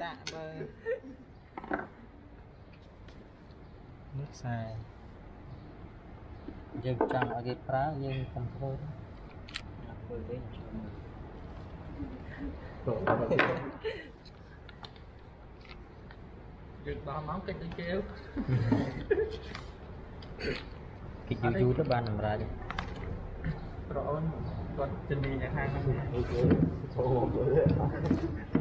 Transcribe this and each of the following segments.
សាក់បើនេះខ្សែយើងចង់ឲ្យគេប្រើយើងកុំធ្វើទេធ្វើវិញជួយមើលយើងដល់មកកិច្ចដូចគេកិច្ចយូរយូរទៅបានតម្រាច់ប្រអូនគាត់ជំនាញខាងហ្នឹងអូ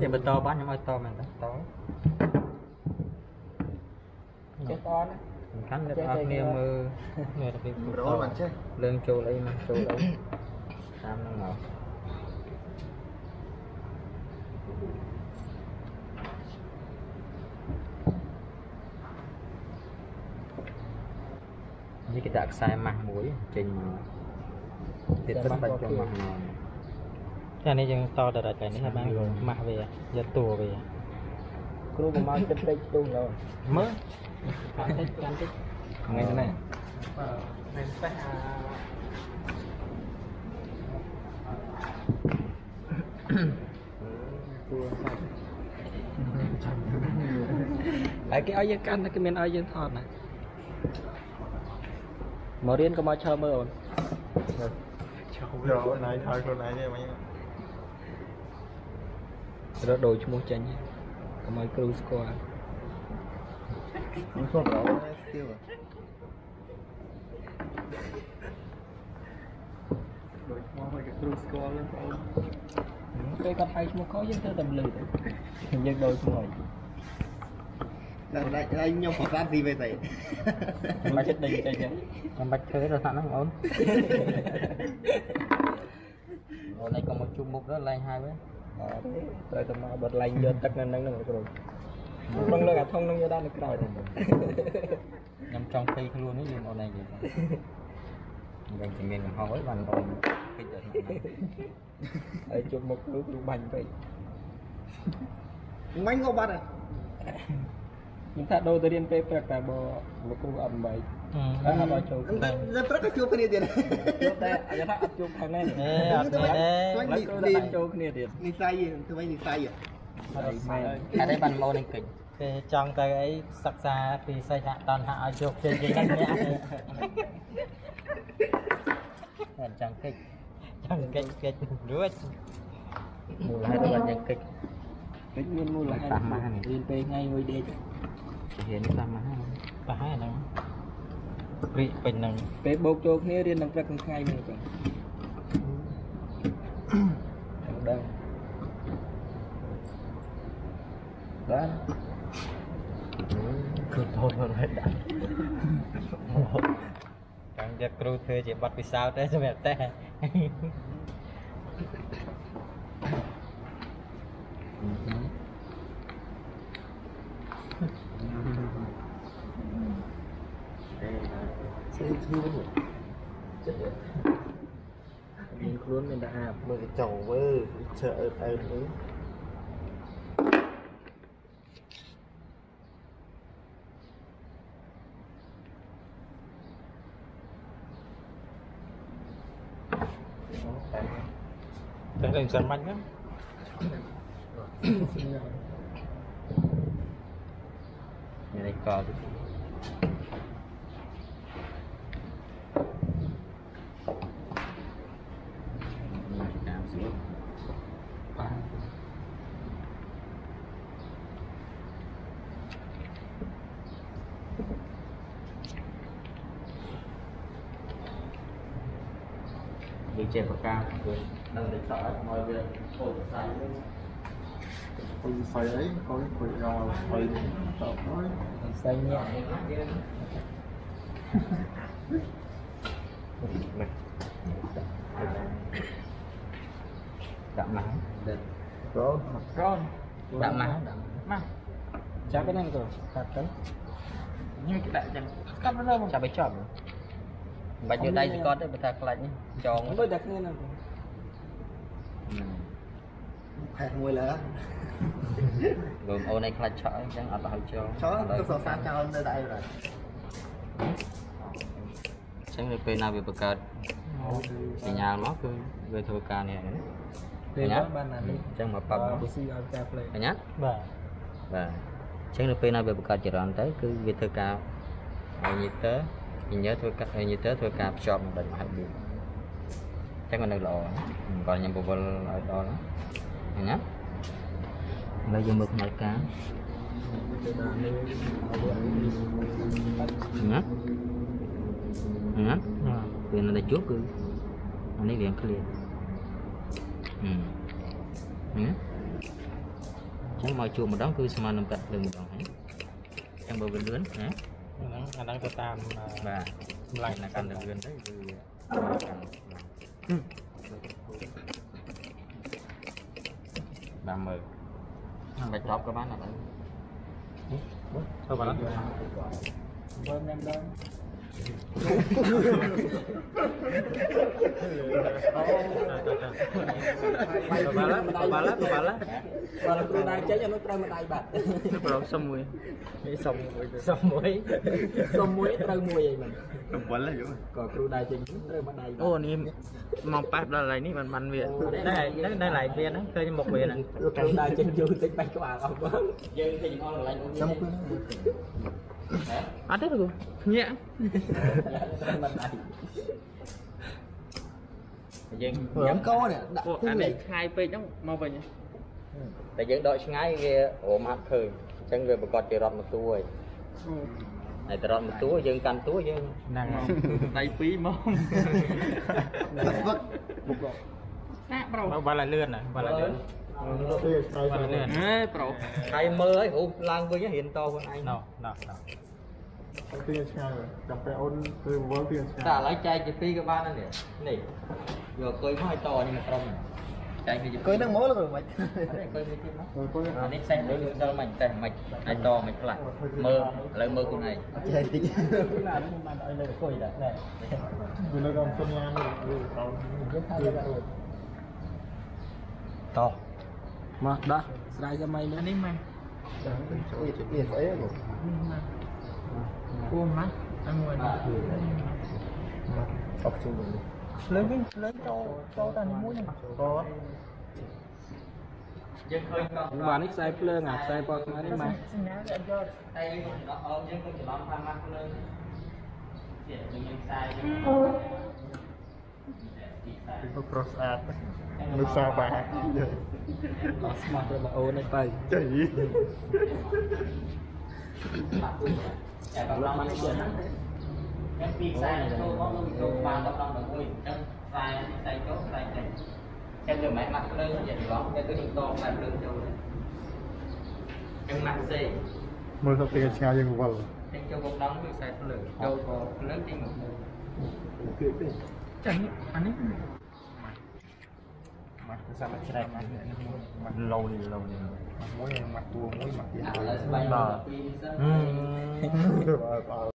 គេបន្តបានខ្ញុំឲ្យតមែនតើតចេះតណាសំខាន់អ្នកនរគ្នាមើលមើលរបៀបរោលមិនចេះលើងចូលអីមកចូលអីតាមហ្នឹងមកនេះគេដាក់ខ្សែម៉ាស់មួយចេញមក ទៀតទៅបាច់ចូលម៉ាស់មកចានេះយើងតទៅដល់តែនេះហើយបានម៉ាស់វាយកតួវាគ្រូប្រមាណចិត្តតិចទូឡមើលកាន់តិចកាន់តិចថ្ងៃនេះបាទមិនស្ទះអាទួសាច់ហើយគេឲ្យយើងកាន់តែគេមានឲ្យយើងថតណាមករៀនក៏មកឈើមើលអូន យកណៃថយខ្លួនឯងទេមិញរត់ដូរឈ្មោះចេញកុំឲ្យគ្រូស្គាល់មិនស្គាល់រោលស្ទៀវដូចឈ្មោះឲ្យគ្រូស្គាល់បងប្អូនពេលគាត់ហៅឈ្មោះខុសយើងត្រូវតែលឺទៅយើងដូរឈ្មោះឲ្យដល់ដៃដៃខ្ញុំប្រសាទទីវិញទៅមិនបាច់ចិត្តដេញចេញទេចាំបាច់ធ្វើដល់ហ្នឹងអូនអូនឯងក៏មកជុំមុខទៅឡើងហើយវិញត្រូវតែមកបត់ឡើងយកទឹកនៅហ្នឹងហ្នឹងគ្រូក្នុងលើអាធំហ្នឹងយកដាក់នៅក្រោយទៅខ្ញុំចង់ភ័យខ្លួននេះយើងអូនឯងនិយាយយើងជំនាញកំហុសហើយបានអូនពេចដល់ហ្នឹងហើយជុំមុខគ្រូគ្រូបាញ់ពេកមិញក៏បាត់ហើយ ខ្ញុំថាដូរទៅរៀនពេលព្រឹកតែបើលោកគ្រូអត់បែកអត់ឲ្យចូលខ្លួនតែព្រឹកក៏ជួបគ្នាទៀតជួបតែអាយថាអត់ជួបខាងនេះទេអត់ទេមិនឡើយនេះគ្រូនេះតែចូលគ្នាទៀតនិស័យធ្វើនិស័យអត់មែនអត់ទេបានមកនេះកិច្ចគេចង់ទៅអីសិក្សាពីសិស្សតណ្ហាឲ្យយកជើងគេហ្នឹងញាក់តែចង់កិច្ចចង់កិច្ចកិច្ចរួចមូលហេតុរបស់យ៉ាងកិច្ចកិច្ចមានមូលហេតុតាមមករៀនពេលថ្ងៃមួយដេក រៀនតាមមកប្រហែលហ្នឹងព្រីពេញហ្នឹងពេលបោកចូលគ្នារៀននឹងព្រឹកថ្ងៃមួយចឹងដឹងបានគ្រូថតមិន hết ដាក់ចាំយកគ្រូធ្វើជាប័ណ្ណពិសោធន៍ទេសម្រាប់តែស្អី ខ្លួនមានខ្លួនមានតែអាបមើលកញ្ចក់វើជើអើតអើតនេះតែតែមិនបាច់ណាមានអីកលទៅតាមស្រួលបាទ យើងចេះប្រកាសយើងនឹងទៅតើមកវាចូលផ្សាយវិញពុយហ្វៃអីក៏ពុយយកហ្វៃតបហើយផ្សាយញាក់ដាក់ម៉ាស់ដាក់រោលក្រនដាក់ម៉ាស់ដាក់ម៉ាស់ចាប់ហ្នឹងទៅកាត់ទៅញើគេដាក់ចឹងកាត់ទៅចាប់ឲ្យចប់មិន បាច់យកដៃសកត់ទេបើថាខ្លាច់នេះចងដូចតែគ្នាហ្នឹងផែមួយលើបងអូនឯងខ្លាច់ឆក់អីចឹងអត់ឲ្យចងចោលទៅប្រសាទចោលនៅដៃ rồi ចឹងនៅពេលណាវាបង្កើតសញ្ញាមកគឺវាធ្វើការនេះហ្នឹងពេលបានអានេះអញ្ចឹងមកប៉ាប់មកទៅស៊ីឲ្យការផ្លេអញ្ញាបាទបាទអញ្ចឹងនៅពេលណាវាបង្កើតចរន្តទៅគឺវាធ្វើការឲ្យញី ទ័រញញើធ្វើការញីទ័រធ្វើការភ្ជាប់នឹងដាច់មហាប៊ូអញ្ចឹងក៏នៅល្អគាត់ខ្ញុំពវល់ឲ្យដល់អញ្ញាឥឡូវយើងមើលផ្នែកការទៅដល់ អានេះវាឃ្លាហឹមណាចឹងមកជួបម្ដងគឺស្មើនឹងកាត់លើម្ដងហើយចឹងបើវាលឿនណាហ្នឹងអាហ្នឹងទៅតាមបាទម្លាញ់ណាកាន់តែលឿនទៅគឺបាទមើលបាច់ដប់ក៏បានអត់ដែរទៅបានអត់បើញ៉ាំដល់ ក្បាលក្បាលក្បាលបើគ្រូដៃចេញអានោះត្រូវមួយដៃបាត់ប្រហែលសុំមួយនេះសុំមួយសុំមួយសុំមួយត្រូវមួយអីមិនកំពិលហ៎យកក៏គ្រូដៃចេញត្រូវមួយដៃអូនេះមកប៉ះដល់កន្លែងនេះមិនបានវាដែរនៅនៅកន្លែងវាហ្នឹងឃើញមុខវាហ្នឹងគ្រូដៃចេញយូរតិចបែកក្បាលអស់បងយើងឃើញអស់កន្លែងខ្ញុំ អត់ទេគ្រូញាក់ត្រូវម្ដាយយើងខ្ញុំកោនេះដាក់ពួកគឺអានេះឆ្ងាយពេកហ្នឹងមកវិញតែយើងដកឆ្ងាយវារមហាត់ឃើញអញ្ចឹងវាប្រកាសជារត់មកទួហើយហើយតែរត់មកទួយើងកាន់ទួយើងហ្នឹងដៃពីរមកស្វឹកបុកណាប្រូបាល់លឿនណាបាល់លឿន ទៅឆ្នៃបាល់លឿនហេប្រូថៃមើលឲ្យរូបឡើងវិញហ៊ានតខ្លួនឯងណោណោណោទៅឆ្ងាយចាំពេលអូនទៅវល់ទៅឆ្ងាយតែឥឡូវចែកជាពីរក៏បានដែរនេះនេះយកអុយមកឲ្យតនេះមកក្រុមចែកវាជាគយនឹងមកលើមិនអុយមួយទៀតមកទៅទៅអានេះសេះដូចសិលមិនតែមិនអាចតមិនខ្លះមើលឥឡូវមើលខ្លួនឯងចេះតិចណានេះមិនឲ្យលើគយដែរដែរវានៅកំសញ្ញានេះវាទៅយើងថាលើតោះ មកដោះស្រ័យសម័យនេះអានេះមកចាំទៅជួយទៅអីស្អីបងគួរមកអាមួយអបជុំនេះលើវិញលើចូលចូលតែនេះមួយហ្នឹងក៏យើងឃើញក៏បាទនេះខ្សែភ្លើងអាខ្សែពណ៌ខ្មៅនេះមកសញ្ញាវាអត់យកតែយើងអត់យើងក៏ច្រឡំថាមកលើទៀតយើងខ្សែ ទៅប្រុសស្អាតនៅសាបាអត់ស្មោះទៅបងអូននេះទៅចៃតែបើឡំមកទៀតណាចាំពីខ្សែចូលមកចូលបានដល់ដល់ដល់មួយអញ្ចឹងខ្សែខ្សែចូលខ្សែចេញចាំទៅមិនមកលើយ៉ាងឡំទៅទៅតខ្សែលើចូលអញ្ចឹងមកផ្សេងមើលទៅទៅឆ្ងាយយើងវល់ចេញចូលកងដងគឺខ្សែភ្លើងចូលក៏ភ្លើងចេញមកភ្លើងគឺទេ ចានេះអានេះមកសាប់ច្រែកមកមកឡូនេះឡូនេះមួយមកតួមួយមកទៀតឥឡូវស្បែកមកពីសិនអឺ